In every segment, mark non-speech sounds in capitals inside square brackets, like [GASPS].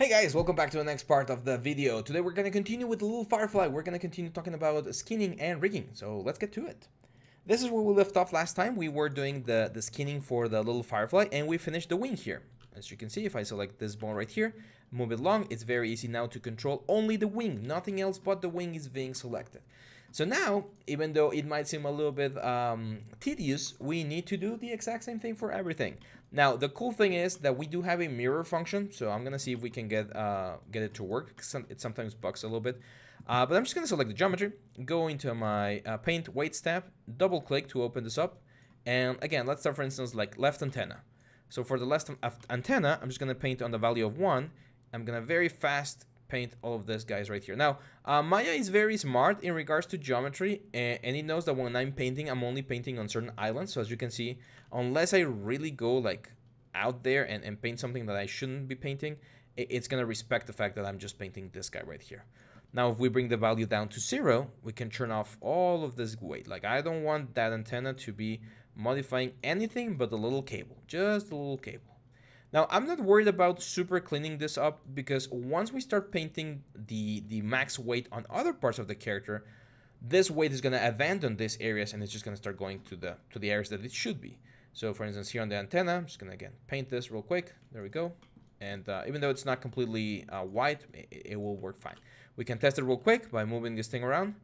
Hey guys, welcome back to the next part of the video. Today we're to continue with the little firefly. We're to continue talking about skinning and rigging. So let's get to it. This is where we left off last time. We were doing the, the skinning for the little firefly and we finished the wing here. As you can see, if I select this bone right here, move it along, it's very easy now to control only the wing. Nothing else but the wing is being selected. So now, even though it might seem a little bit um, tedious, we need to do the exact same thing for everything. Now, the cool thing is that we do have a mirror function, so I'm gonna see if we can get uh, get it to work. It sometimes bugs a little bit. Uh, but I'm just gonna select the geometry, go into my uh, paint weights tab, double click to open this up. And again, let's start for instance like left antenna. So for the left antenna, I'm just gonna paint on the value of one. I'm gonna very fast paint all of these guys right here. Now, uh, Maya is very smart in regards to geometry, and, and it knows that when I'm painting, I'm only painting on certain islands. So as you can see, unless I really go like out there and, and paint something that I shouldn't be painting, it, it's going to respect the fact that I'm just painting this guy right here. Now, if we bring the value down to zero, we can turn off all of this weight. Like, I don't want that antenna to be modifying anything but the little cable, just a little cable. Now, I'm not worried about super cleaning this up because once we start painting the, the max weight on other parts of the character, this weight is going to abandon these areas and it's just going to start going to the to the areas that it should be. So for instance, here on the antenna, I'm just going to again paint this real quick. There we go. And uh, even though it's not completely uh, white, it, it will work fine. We can test it real quick by moving this thing around.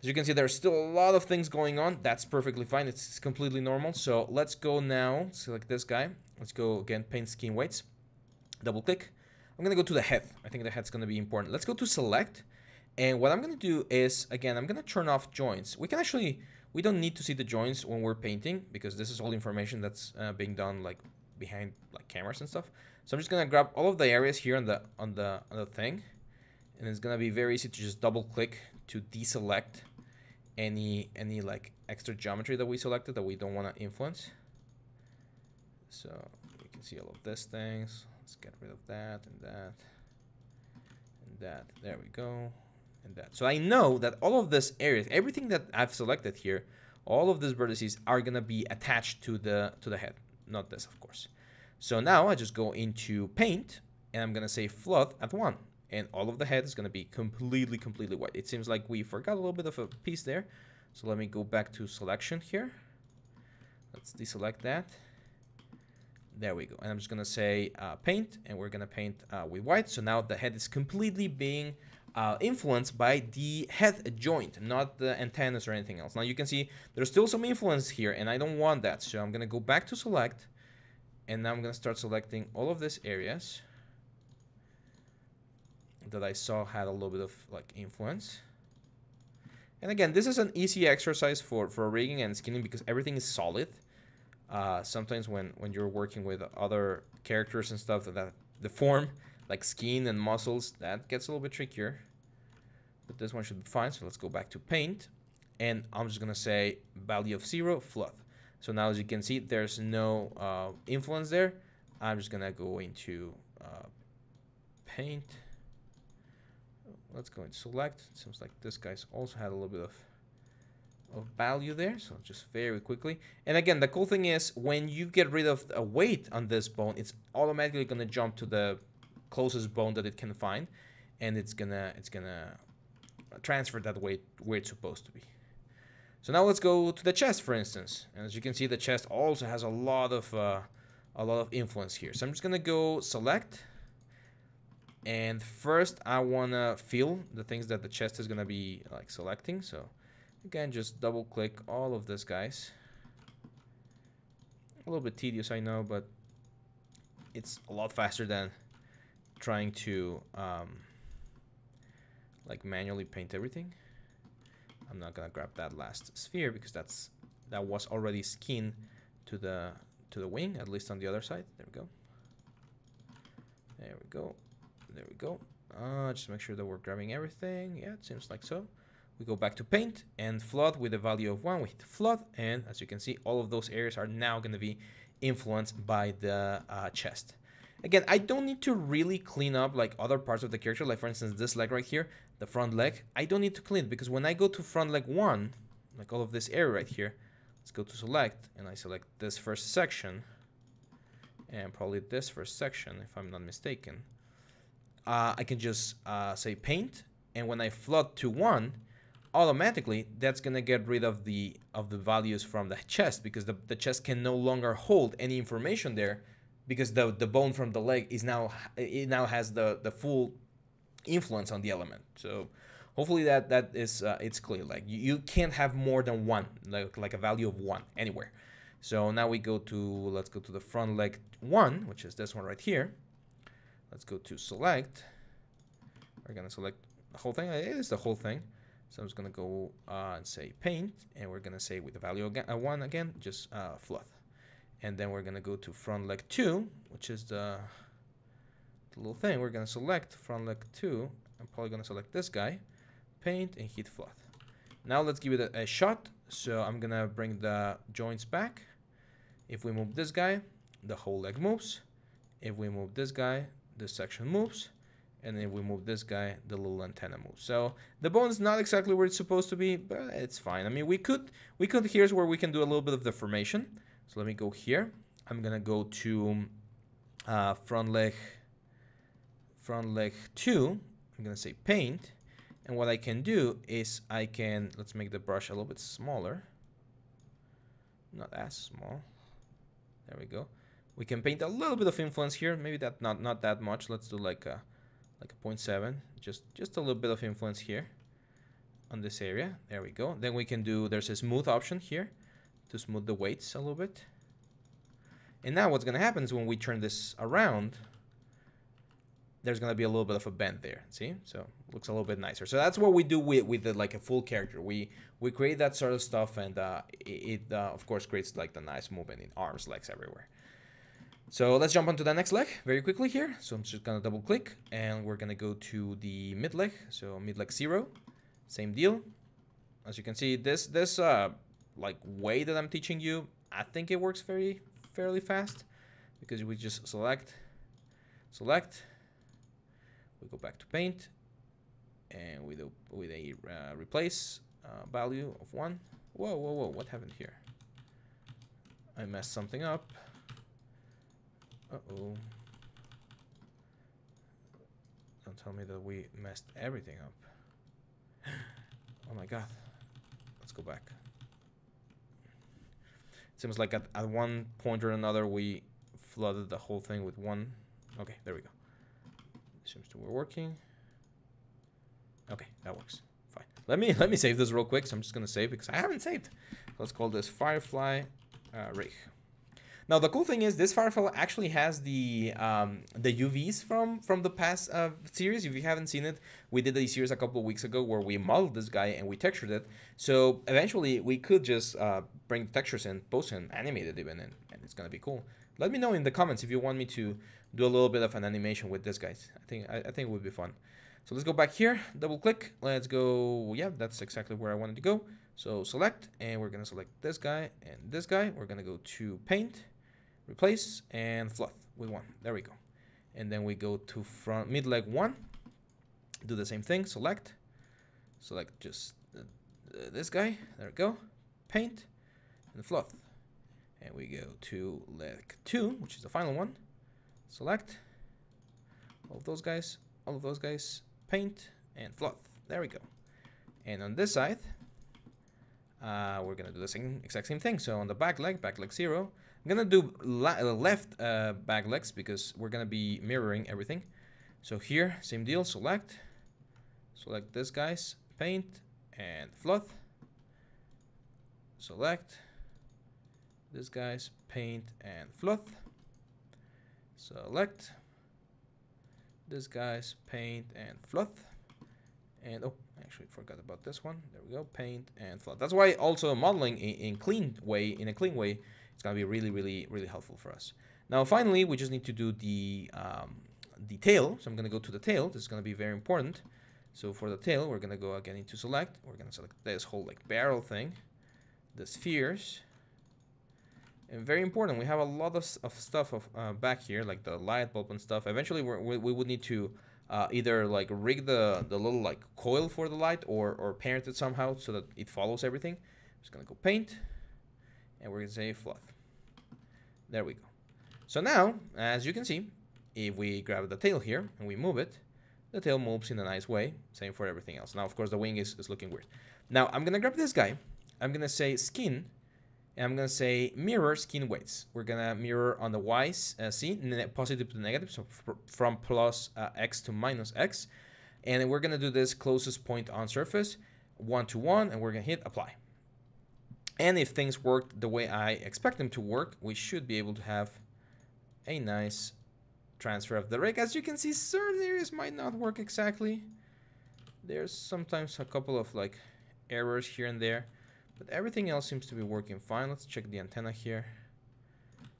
As you can see, there's still a lot of things going on. That's perfectly fine. It's completely normal. So let's go now, select this guy. Let's go again, paint skin weights. Double click. I'm going to go to the head. I think the head's going to be important. Let's go to select. And what I'm going to do is, again, I'm going to turn off joints. We can actually, we don't need to see the joints when we're painting because this is all information that's uh, being done like behind like cameras and stuff. So I'm just going to grab all of the areas here on the, on the, on the thing. And it's going to be very easy to just double click to deselect any any like extra geometry that we selected that we don't want to influence. So see all of these things. Let's get rid of that and that and that. There we go. And that. So I know that all of this areas, everything that I've selected here, all of these vertices are gonna be attached to the to the head. Not this, of course. So now I just go into paint and I'm gonna say flood at one and all of the head is going to be completely, completely white. It seems like we forgot a little bit of a piece there. So let me go back to selection here. Let's deselect that. There we go. And I'm just to say uh, paint, and we're to paint uh, with white. So now the head is completely being uh, influenced by the head joint, not the antennas or anything else. Now you can see there's still some influence here, and I don't want that. So I'm to go back to select, and now I'm to start selecting all of these areas that I saw had a little bit of like influence. And again, this is an easy exercise for, for rigging and skinning because everything is solid. Uh, sometimes when, when you're working with other characters and stuff that, that the form, like skin and muscles, that gets a little bit trickier. But this one should be fine. So let's go back to paint. And I'm just going to say value of zero, flood So now as you can see, there's no uh, influence there. I'm just going to go into uh, paint let's go and select. It seems like this guy's also had a little bit of of value there so just very quickly. And again the cool thing is when you get rid of a weight on this bone it's automatically going to jump to the closest bone that it can find and it's gonna it's gonna transfer that weight where it's supposed to be. So now let's go to the chest for instance. And as you can see the chest also has a lot of uh, a lot of influence here. So I'm just gonna go select. And first I want to fill the things that the chest is going to be like selecting. So again, just double click all of this guys. A little bit tedious, I know, but it's a lot faster than trying to um, like manually paint everything. I'm not gonna grab that last sphere because that's that was already skinned to the to the wing, at least on the other side. There we go. There we go. There we go. Uh, just make sure that we're grabbing everything. Yeah, it seems like so. We go back to paint and flood with a value of one. We hit flood, and as you can see, all of those areas are now going to be influenced by the uh, chest. Again, I don't need to really clean up like other parts of the character, like for instance, this leg right here, the front leg. I don't need to clean because when I go to front leg one, like all of this area right here, let's go to select, and I select this first section, and probably this first section, if I'm not mistaken. uh, I can just uh, say paint, and when I flood to one, automatically that's gonna get rid of the of the values from the chest because the, the chest can no longer hold any information there because the the bone from the leg is now it now has the the full influence on the element. So hopefully that that is uh, it's clear. Like you, you can't have more than one, like like a value of one anywhere. So now we go to let's go to the front leg one, which is this one right here. Let's go to select. We're gonna select the whole thing. It is the whole thing. So I'm just gonna go uh, and say paint, and we're gonna say with the value again, uh, one again, just uh, flood. And then we're gonna go to front leg two, which is the, the little thing. We're gonna select front leg two. I'm probably gonna select this guy, paint and hit flood. Now let's give it a, a shot. So I'm gonna bring the joints back. If we move this guy, the whole leg moves. If we move this guy, this section moves and if we move this guy the little antenna moves so the bone is not exactly where it's supposed to be but it's fine. I mean we could we could here's where we can do a little bit of deformation. So let me go here. I'm gonna go to uh, front leg front leg 2 i'm gonna say paint. And what i can do is i can let's make the brush a little bit smaller. Not as small. There we go. We can paint a little bit of influence here. Maybe that not not that much. Let's do like a like a 0.7 just just a little bit of influence here on this area. There we go. Then we can do there's a smooth option here to smooth the weights a little bit. And now what's gonna happen is when we turn this around there's gonna be a little bit of a bend there see? So looks a little bit nicer. So that's what we do with with the, like a full character. We we create that sort of stuff and uh, it, it uh, of course creates like the nice movement in arms legs everywhere so let's jump onto the next leg very quickly here. So I'm just gonna double click and we're gonna go to the mid leg. So mid leg zero, same deal. As you can see, this this uh like way that I'm teaching you, I think it works very fairly fast because we just select, select, we go back to paint, and we do with a uh, replace uh, value of one. Whoa, whoa, whoa! What happened here? I messed something up. Uh-oh. Don't tell me that we messed everything up. [GASPS] oh my god. Let's go back. It seems like at, at one point or another we flooded the whole thing with one. Okay, there we go. Seems to be working. Okay, that works. Fine. Let me let me save this real quick. So I'm just gonna save because I haven't saved. Let's call this Firefly uh, Rig. Now the cool thing is this Firefly actually has the um, the UVs from from the past uh, series. If you haven't seen it, we did a series a couple of weeks ago where we modeled this guy and we textured it. So eventually we could just uh, bring the textures and post and animate it even, and, and it's gonna be cool. Let me know in the comments if you want me to do a little bit of an animation with this guys. I think I, I think it would be fun. So let's go back here, double click. Let's go. Yeah, that's exactly where I wanted to go. So select, and we're gonna select this guy and this guy. We're gonna go to paint replace and flood with one there we go and then we go to front mid leg one do the same thing select select just this guy there we go paint and flood. and we go to leg two which is the final one select all of those guys all of those guys paint and flood. there we go and on this side uh, we're gonna do the same exact same thing so on the back leg back leg zero I'm gonna do uh, left uh, back legs because we're gonna be mirroring everything. So here, same deal, select, select this guy's paint and flood, Select this guy's paint and flood, Select this guy's paint and flood, And oh, I actually forgot about this one. There we go, paint and flood. That's why also modeling in, in clean way, in a clean way, it's going to be really, really, really helpful for us. Now, finally, we just need to do the, um, the tail. So I'm going to go to the tail. This is going to be very important. So for the tail, we're going to go again into select. We're going to select this whole like barrel thing, the spheres. And very important, we have a lot of, of stuff of, uh, back here, like the light bulb and stuff. Eventually, we we would need to uh, either like rig the, the little like coil for the light or, or parent it somehow so that it follows everything. Just gonna go paint and we're gonna say flood. There we go. So now, as you can see, if we grab the tail here and we move it, the tail moves in a nice way. Same for everything else. Now, of course, the wing is, is looking weird. Now, I'm going to grab this guy. I'm going to say skin. And I'm going to say mirror skin weights. We're going to mirror on the y's, uh, see, positive to negative, so from plus uh, x to minus x. And we're going to do this closest point on surface, one to one, and we're going to hit apply. And if things work the way I expect them to work, we should be able to have a nice transfer of the rig. As you can see, certain areas might not work exactly. There's sometimes a couple of like errors here and there, but everything else seems to be working fine. Let's check the antenna here.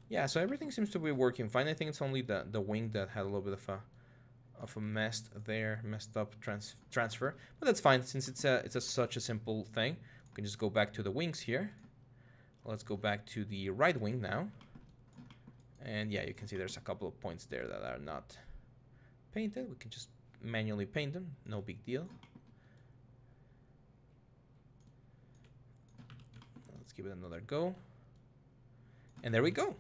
Yeah, so everything seems to be working fine. I think it's only the, the wing that had a little bit of a of a messed there, messed up trans transfer, but that's fine since it's a it's a such a simple thing. We can just go back to the wings here. Let's go back to the right wing now. And yeah, you can see there's a couple of points there that are not painted. We can just manually paint them, no big deal. Let's give it another go. And there we go.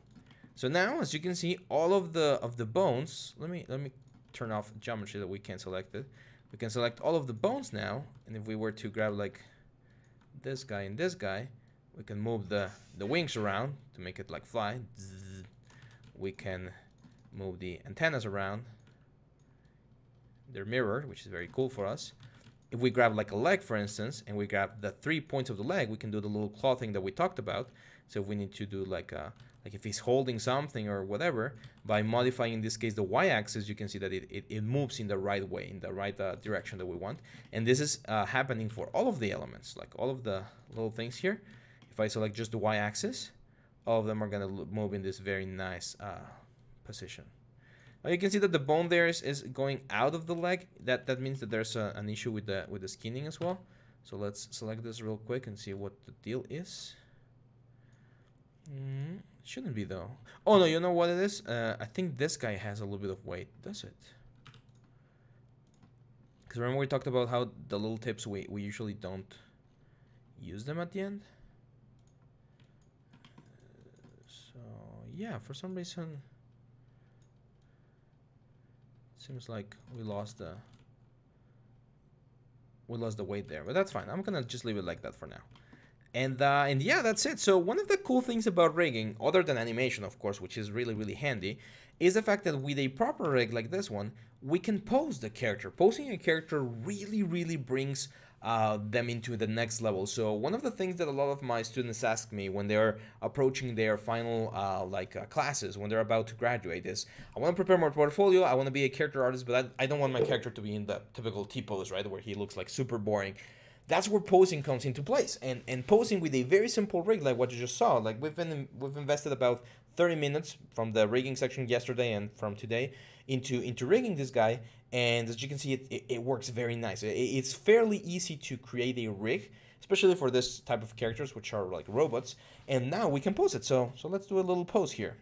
So now, as you can see, all of the of the bones. Let me let me turn off geometry that we can select it. We can select all of the bones now, and if we were to grab like this guy and this guy, we can move the the wings around to make it like fly. We can move the antennas around. They're mirrored, which is very cool for us. If we grab like a leg, for instance, and we grab the three points of the leg, we can do the little claw thing that we talked about. So if we need to do like a, like if he's holding something or whatever, by modifying in this case the y-axis, you can see that it, it, it, moves in the right way, in the right uh, direction that we want. And this is uh, happening for all of the elements, like all of the little things here. If I select just the y-axis, all of them are going to move in this very nice uh, position. Now you can see that the bone there is, is going out of the leg. That that means that there's a, an issue with the with the skinning as well. So let's select this real quick and see what the deal is. Mm, shouldn't be though. Oh no, you know what it is? Uh, I think this guy has a little bit of weight. Does it? Because remember we talked about how the little tips we, we usually don't use them at the end? So yeah, for some reason, seems like we lost the we lost the weight there, but that's fine. I'm gonna just leave it like that for now. And uh, and yeah, that's it. So one of the cool things about rigging, other than animation, of course, which is really really handy, is the fact that with a proper rig like this one, we can pose the character. Posing a character really really brings uh, them into the next level. So one of the things that a lot of my students ask me when they're approaching their final uh, like uh, classes, when they're about to graduate, is I want to prepare my portfolio. I want to be a character artist, but I, I don't want my character to be in the typical T pose, right, where he looks like super boring. That's where posing comes into place, and and posing with a very simple rig like what you just saw. Like we've been we've invested about 30 minutes from the rigging section yesterday and from today into into rigging this guy. And as you can see it, it, it works very nice. It, it's fairly easy to create a rig especially for this type of characters which are like robots. And now we can pose it. So so let's do a little pose here.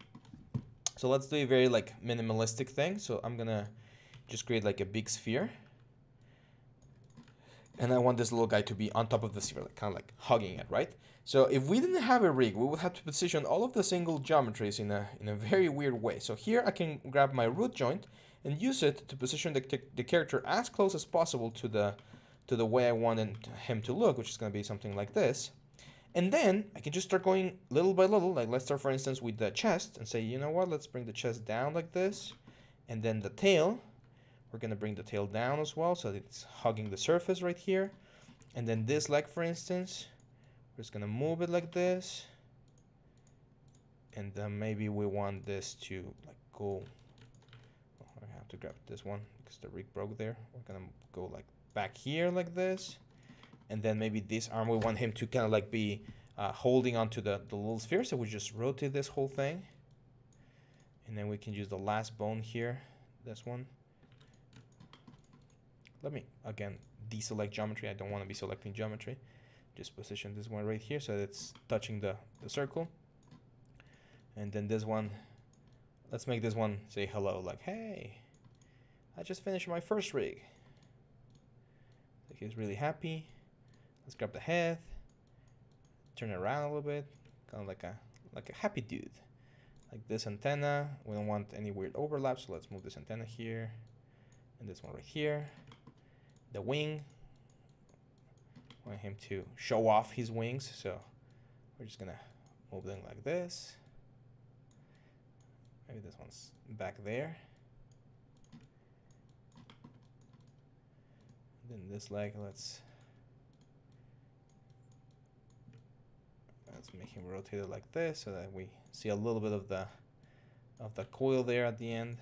So let's do a very like minimalistic thing. So I'm gonna just create like a big sphere and I want this little guy to be on top of the sphere like kind of like hugging it right so if we didn't have a rig, we would have to position all of the single geometries in a, in a very weird way. So here I can grab my root joint and use it to position the, the character as close as possible to the, to the way I wanted him to look, which is going to be something like this. And then I can just start going little by little. Like let's start, for instance, with the chest and say, you know what, let's bring the chest down like this. And then the tail, we're going to bring the tail down as well so it's hugging the surface right here. And then this leg, for instance, we're just gonna move it like this. And then maybe we want this to like go oh, I have to grab this one because the rig broke there. We're gonna go like back here like this. And then maybe this arm we want him to kind of like be uh, holding onto the, the little sphere so we just rotate this whole thing. And then we can use the last bone here this one let me again deselect geometry. I don't want to be selecting geometry. Just position this one right here so it's touching the, the circle. And then this one let's make this one say hello like hey I just finished my first rig. So he's really happy. Let's grab the head turn it around a little bit kind of like a like a happy dude. Like this antenna we don't want any weird overlap so let's move this antenna here And this one right here. The wing. I want him to show off his wings, so we're just gonna move them like this. Maybe this one's back there. Then this leg, let's let's make him rotate it like this so that we see a little bit of the of the coil there at the end.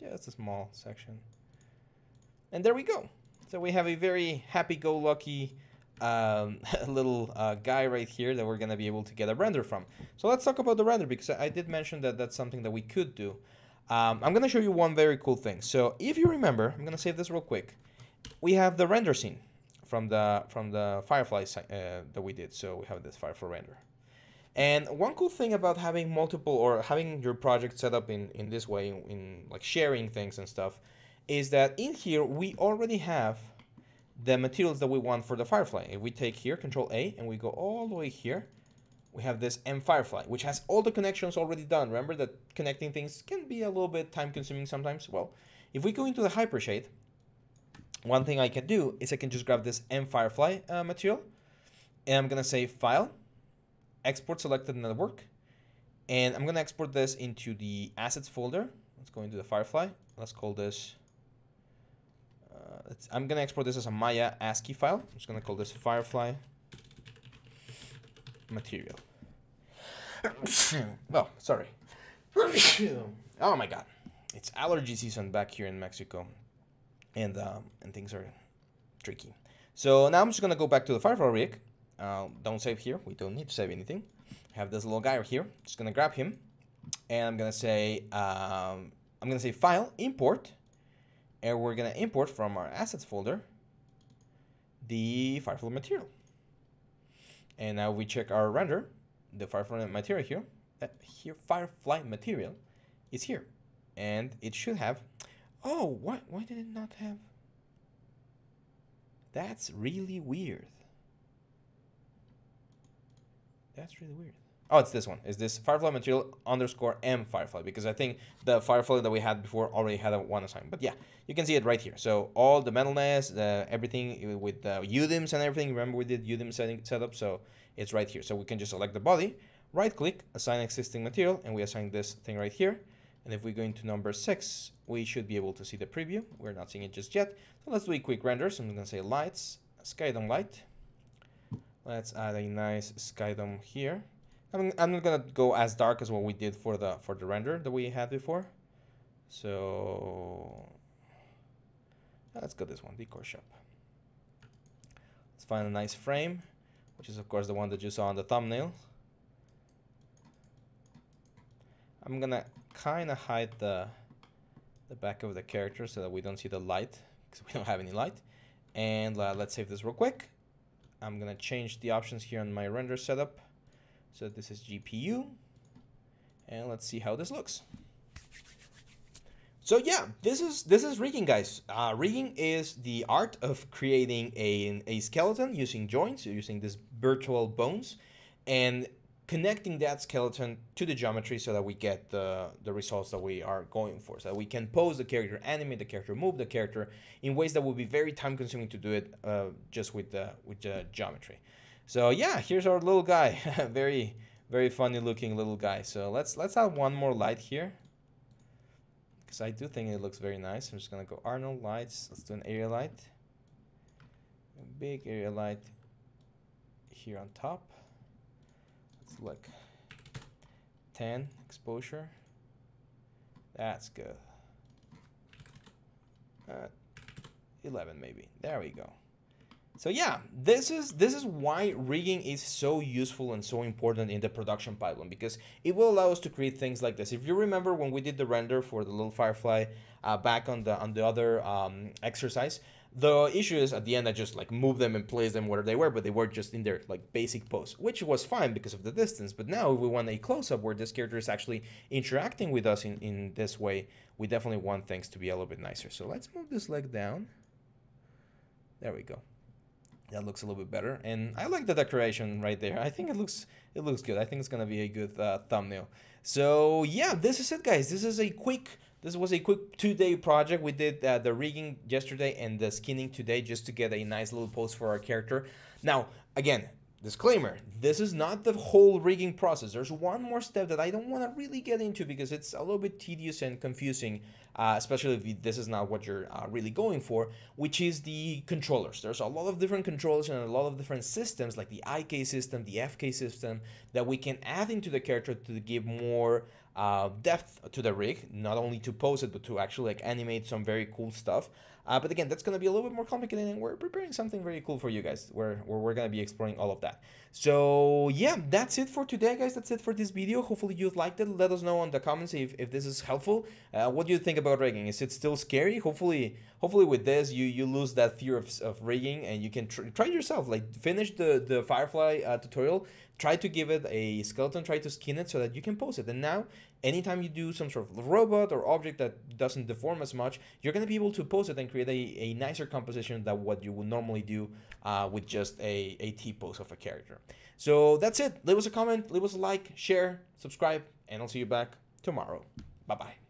Just a small section. And there we go. So we have a very happy-go-lucky um, [LAUGHS] little uh, guy right here that we're going to be able to get a render from. So let's talk about the render because I did mention that that's something that we could do. Um, I'm going to show you one very cool thing. So if you remember, I'm going to save this real quick. We have the render scene from the from the Firefly uh, that we did. So we have this Firefly render. And one cool thing about having multiple or having your project set up in, in this way, in, in like sharing things and stuff, is that in here we already have the materials that we want for the Firefly. If we take here, Control A, and we go all the way here, we have this M Firefly, which has all the connections already done. Remember that connecting things can be a little bit time consuming sometimes? Well, if we go into the Hypershade, one thing I can do is I can just grab this M Firefly uh, material, and I'm gonna say File, Export Selected Network, and I'm gonna export this into the Assets folder. Let's go into the Firefly. Let's call this I'm gonna export this as a Maya ASCII file. I'm just gonna call this Firefly material. [COUGHS] oh, sorry. [COUGHS] oh my god, it's allergy season back here in Mexico, and um, and things are tricky. So now I'm just gonna go back to the Firefly rig. Uh, don't save here. We don't need to save anything. I have this little guy right here. Just gonna grab him, and I'm gonna say um, I'm gonna say File Import and we're going to import from our assets folder the Firefly material. And now we check our render, the Firefly material here, uh, here Firefly material is here. And it should have, oh, why, why did it not have? That's really weird. That's really weird. Oh, it's this one. Is this Firefly material underscore M Firefly? Because I think the Firefly that we had before already had a one assignment. But yeah, you can see it right here. So all the metalness, uh, everything with the UDIMs and everything. Remember we did UDIM setting setup, so it's right here. So we can just select the body, right click, assign existing material, and we assign this thing right here. And if we go into number six, we should be able to see the preview. We're not seeing it just yet. So let's do a quick render. So I'm gonna say lights, sky dome light. Let's add a nice sky dome here. I'm, I'm not gonna go as dark as what we did for the for the render that we had before. So let's go this one, decor shop. Let's find a nice frame, which is of course the one that you saw on the thumbnail. I'm gonna kind of hide the the back of the character so that we don't see the light because we don't have any light. And uh, let's save this real quick. I'm gonna change the options here on my render setup so this is GPU. And let's see how this looks. So yeah, this is this is rigging, guys. Uh, rigging is the art of creating a, a skeleton using joints, using these virtual bones, and connecting that skeleton to the geometry so that we get the, the results that we are going for. So that we can pose the character, animate the character, move the character in ways that will be very time consuming to do it uh, just with the, with the geometry. So yeah, here's our little guy. [LAUGHS] very, very funny looking little guy. So let's let's add one more light here. Because I do think it looks very nice. I'm just gonna go Arnold lights. Let's do an area light. A big area light here on top. Let's look. 10 exposure. That's good. Uh, 11 maybe. There we go. So yeah, this is this is why rigging is so useful and so important in the production pipeline because it will allow us to create things like this. If you remember when we did the render for the little firefly uh, back on the on the other um, exercise, the issue is at the end I just like moved them and placed them where they were, but they were just in their like basic pose, which was fine because of the distance. But now if we want a close up where this character is actually interacting with us in, in this way, we definitely want things to be a little bit nicer. So let's move this leg down. There we go that looks a little bit better. And i like the decoration right there. I think it looks it looks good. I think it's gonna be a good uh, thumbnail. So yeah this is it guys. This is a quick this was a quick two-day project. We did uh, the rigging yesterday and the skinning today just to get a nice little pose for our character. Now, again, disclaimer, this is not the whole rigging process. There's one more step that I don't want to really get into because it's a little bit tedious and confusing, uh, especially if this is not what you're uh, really going for, which is the controllers. There's a lot of different controllers and a lot of different systems like the IK system, the FK system that we can add into the character to give more uh, depth to the rig, not only to pose it, but to actually like animate some very cool stuff. Uh, but again, that's going to be a little bit more complicated, and we're preparing something very cool for you guys, where, where we're going to be exploring all of that. So yeah, that's it for today, guys. That's it for this video. Hopefully you liked it. Let us know in the comments if, if this is helpful. Uh, what do you think about rigging? Is it still scary? Hopefully, hopefully with this, you you lose that fear of, of rigging, and you can tr try yourself. Like finish the the Firefly uh, tutorial. Try to give it a skeleton. Try to skin it so that you can pose it. And now anytime you do some sort of robot or object that doesn't deform as much, you're going to be able to pose it and create a, a nicer composition than what you would normally do uh, with just a, a T-pose of a character. So that's it. Leave us a comment, leave us a like, share, subscribe, and I'll see you back tomorrow. Bye-bye.